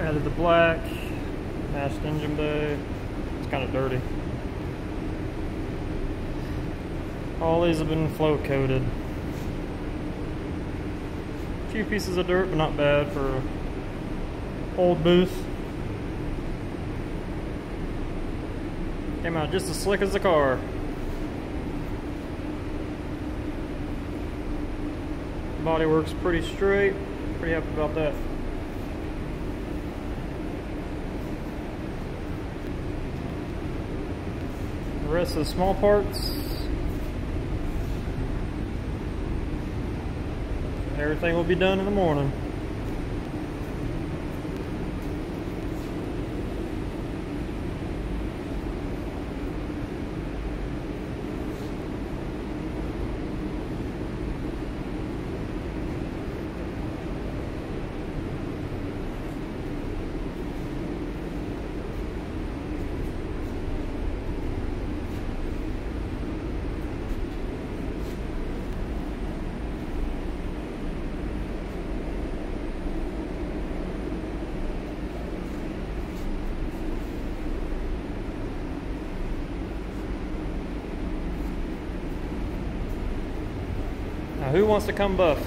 Added the black, matched engine bay. It's kind of dirty. All these have been flow coated. A few pieces of dirt, but not bad for old booth. Came out just as slick as the car. Body works pretty straight. Pretty happy about that. Rest of the small parts. Everything will be done in the morning. Who wants to come buff?